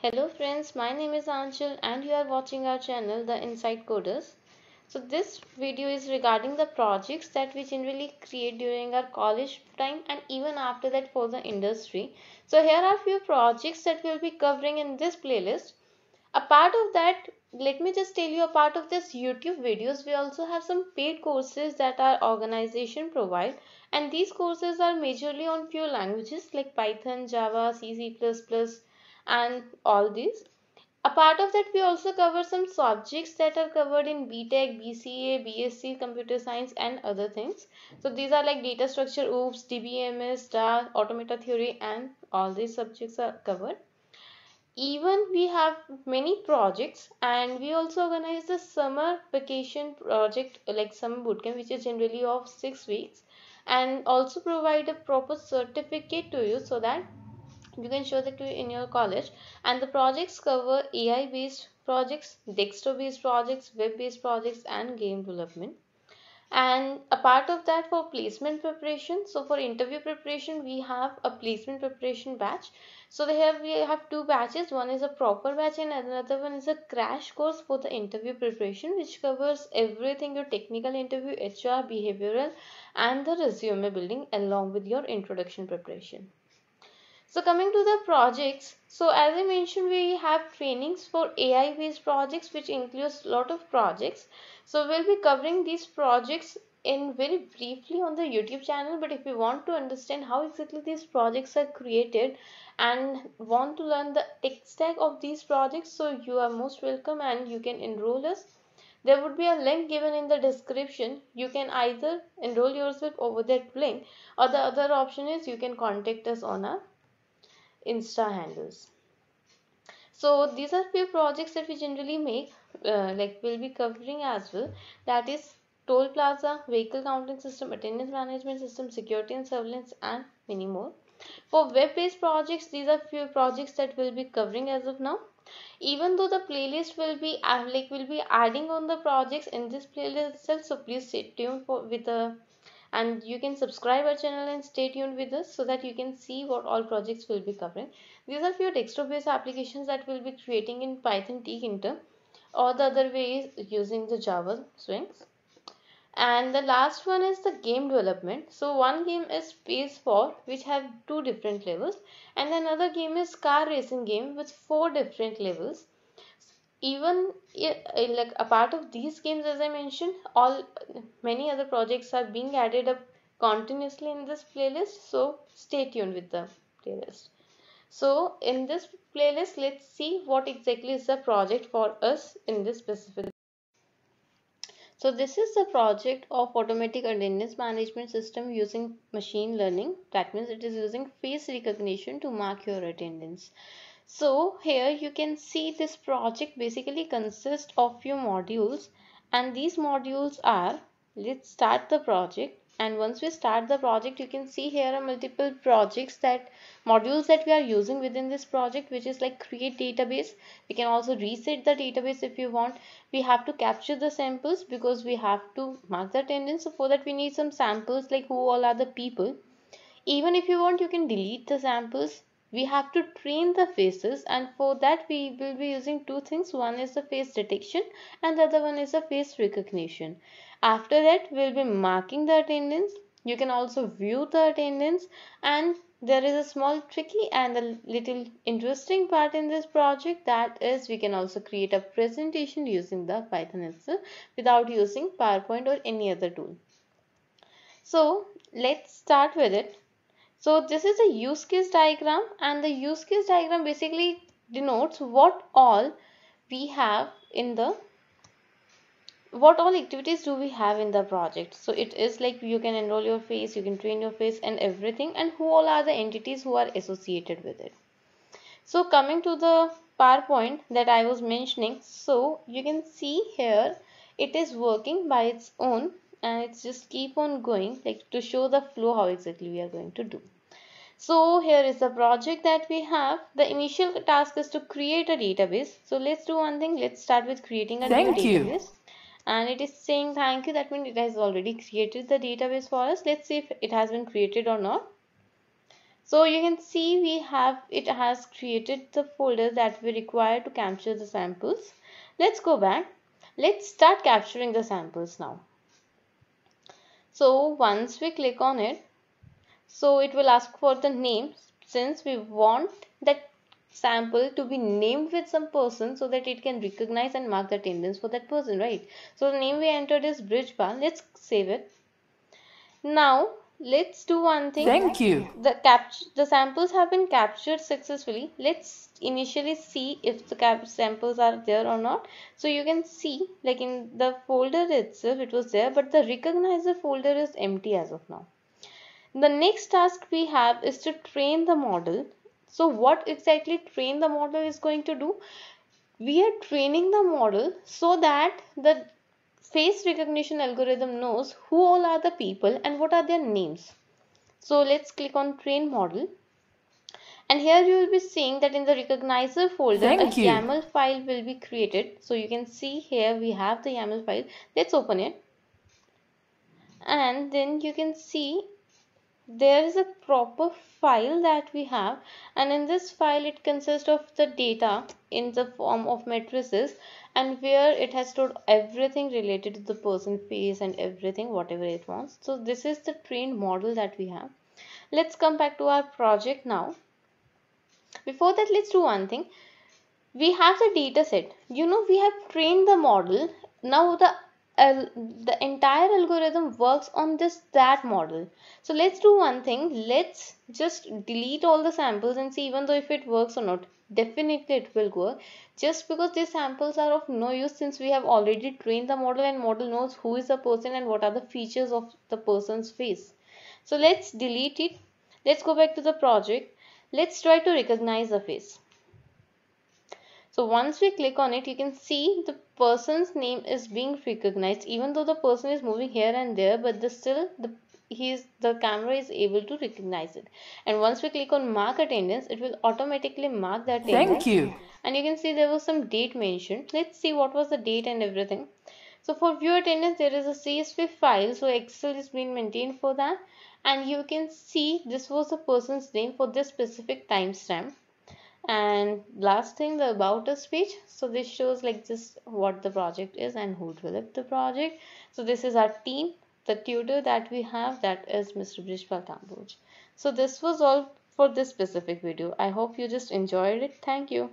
Hello friends, my name is Anchal and you are watching our channel The Insight Coders. So this video is regarding the projects that we generally create during our college time and even after that for the industry. So here are few projects that we will be covering in this playlist. A part of that, let me just tell you a part of this YouTube videos, we also have some paid courses that our organization provide and these courses are majorly on few languages like Python, Java, C, C++, and all these. A part of that we also cover some subjects that are covered in BTech, BCA, BSc, Computer Science and other things. So these are like data structure, OOPS, DBMS, Automata Theory and all these subjects are covered. Even we have many projects and we also organize the summer vacation project like summer bootcamp which is generally of 6 weeks and also provide a proper certificate to you so that you can show that in your college and the projects cover AI based projects, desktop based projects, web based projects and game development. And a part of that for placement preparation. So for interview preparation, we have a placement preparation batch. So here we have two batches. One is a proper batch and another one is a crash course for the interview preparation which covers everything your technical interview, HR, behavioral and the resume building along with your introduction preparation. So coming to the projects, so as I mentioned, we have trainings for AI based projects which includes a lot of projects. So we'll be covering these projects in very briefly on the YouTube channel. But if you want to understand how exactly these projects are created and want to learn the tech stack of these projects, so you are most welcome and you can enroll us. There would be a link given in the description. You can either enroll yourself over that link or the other option is you can contact us on our insta handles. So these are few projects that we generally make uh, like we'll be covering as well. That is toll plaza vehicle counting system attendance management system security and surveillance and many more. For web-based projects these are few projects that we'll be covering as of now. Even though the playlist will be uh, like will be adding on the projects in this playlist itself so please stay tuned for with the and you can subscribe our channel and stay tuned with us so that you can see what all projects we'll be covering. These are few desktop based applications that we'll be creating in Python Tkinter or the other way is using the Java swings. And the last one is the game development. So one game is Space 4 which have two different levels and another game is car racing game with four different levels even eh, like a part of these games as i mentioned all many other projects are being added up continuously in this playlist so stay tuned with the playlist. So in this playlist let's see what exactly is the project for us in this specific. So this is the project of automatic attendance management system using machine learning. That means it is using face recognition to mark your attendance so here you can see this project basically consists of few modules. And these modules are let's start the project. And once we start the project you can see here are multiple projects that modules that we are using within this project which is like create database. We can also reset the database if you want. We have to capture the samples because we have to mark the attendance. So for that we need some samples like who all are the people. Even if you want you can delete the samples we have to train the faces and for that we will be using two things. One is the face detection and the other one is the face recognition. After that we'll be marking the attendance. You can also view the attendance and there is a small tricky and a little interesting part in this project. That is we can also create a presentation using the python itself without using powerpoint or any other tool. So let's start with it so this is a use case diagram and the use case diagram basically denotes what all we have in the what all activities do we have in the project. So it is like you can enroll your face you can train your face and everything and who all are the entities who are associated with it. So coming to the powerpoint that i was mentioning so you can see here it is working by its own and it's just keep on going like to show the flow how exactly we are going to do. So here is the project that we have. The initial task is to create a database. So let's do one thing. Let's start with creating a thank new you. database. And it is saying thank you. That means it has already created the database for us. Let's see if it has been created or not. So you can see we have it has created the folder that we require to capture the samples. Let's go back. Let's start capturing the samples now so once we click on it so it will ask for the name. Since we want that sample to be named with some person so that it can recognize and mark the attendance for that person right? So the name we entered is Brijpal let's save it. Now let's do one thing. Thank you. the capture the samples have been captured successfully. Let's initially see if the cap samples are there or not. So you can see like in the folder itself it was there but the recognizer folder is empty as of now. The next task we have is to train the model. So what exactly train the model is going to do? We are training the model so that the face recognition algorithm knows who all are the people and what are their names. So let's click on train model. And here you will be seeing that in the recognizer folder Thank a you. YAML file will be created. So you can see here we have the YAML file. Let's open it. And then you can see there is a proper file that we have. And in this file it consists of the data in the form of matrices and where it has stored everything related to the person face and everything whatever it wants. So this is the trained model that we have. Let's come back to our project now. Before that let's do one thing. We have the data set. You know we have trained the model. Now the uh, the entire algorithm works on this that model. So let's do one thing. Let's just delete all the samples and see even though if it works or not definitely it will work just because these samples are of no use since we have already trained the model and model knows who is the person and what are the features of the person's face. So let's delete it. Let's go back to the project. Let's try to recognize the face. So once we click on it, you can see the person's name is being recognized even though the person is moving here and there, but the still the he's the camera is able to recognize it. And once we click on mark attendance, it will automatically mark attendance. Thank you. And you can see there was some date mentioned. Let's see what was the date and everything. So for view attendance, there is a CSV file. So Excel is being maintained for that. And you can see this was the person's name for this specific timestamp and last thing the about us page so this shows like just what the project is and who developed the project so this is our team the tutor that we have that is mr Brijpal Kamboj so this was all for this specific video. I hope you just enjoyed it. Thank you